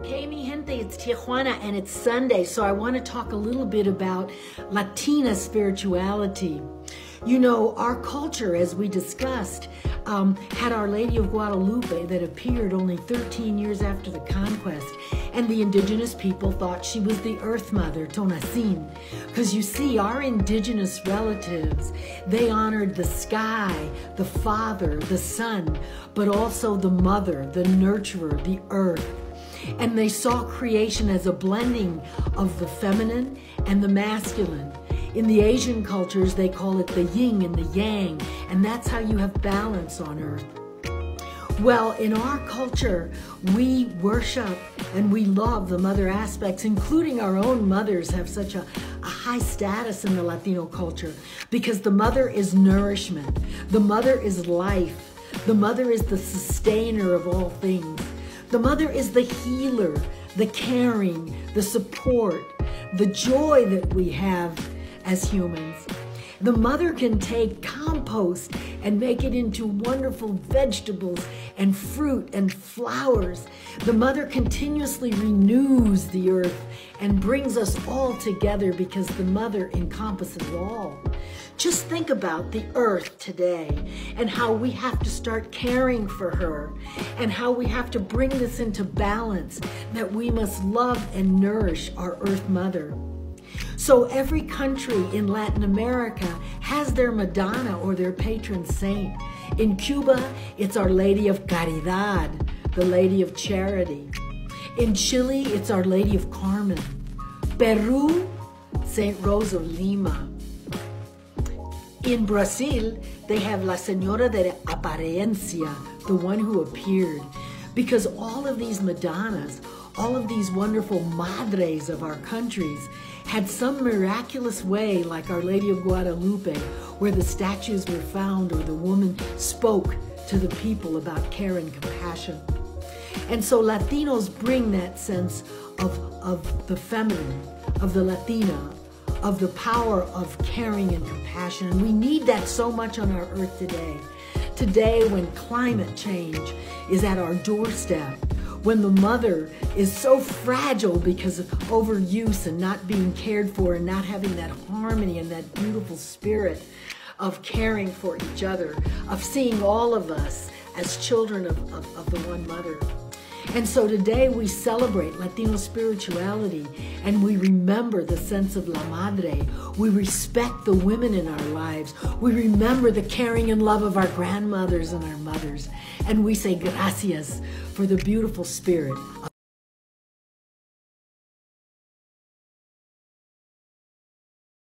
Okay, mi gente, it's Tía Juana and it's Sunday, so I want to talk a little bit about Latina spirituality. You know, our culture, as we discussed, um, had Our Lady of Guadalupe that appeared only 13 years after the conquest, and the indigenous people thought she was the Earth Mother, Tonantzin. Because you see, our indigenous relatives, they honored the sky, the Father, the Sun, but also the Mother, the Nurturer, the Earth and they saw creation as a blending of the feminine and the masculine. In the Asian cultures, they call it the yin and the yang, and that's how you have balance on earth. Well, in our culture, we worship and we love the mother aspects, including our own mothers have such a, a, high status in the Latino culture because the mother is nourishment, the mother is life, the mother is the sustainer of all things. The mother is the healer, the caring, the support, the joy that we have as humans. The mother can take compost and make it into wonderful vegetables and fruit and flowers. The mother continuously renews the earth and brings us all together because the mother encompasses all. Just think about the earth today and how we have to start caring for her and how we have to bring this into balance that we must love and nourish our earth mother. So every country in Latin America has their Madonna or their patron saint. In Cuba, it's Our Lady of Caridad, the Lady of Charity. In Chile, it's Our Lady of Carmen. Peru, Saint Rose of Lima. In Brazil, they have La Senora de Aparecida, the one who appeared. Because all of these Madonnas, all of these wonderful madres of our countries had some miraculous way, like Our Lady of Guadalupe, where the statues were found or the woman spoke to the people about care and compassion. And so Latinos bring that sense of, of the feminine, of the Latina, of the power of caring and compassion. And we need that so much on our earth today. Today, when climate change is at our doorstep, when the mother is so fragile because of overuse and not being cared for and not having that harmony and that beautiful spirit of caring for each other, of seeing all of us as children of, of, of the one mother. And so today we celebrate Latino spirituality and we remember the sense of La Madre. We respect the women in our lives. We remember the caring and love of our grandmothers and our mothers. And we say gracias for the beautiful spirit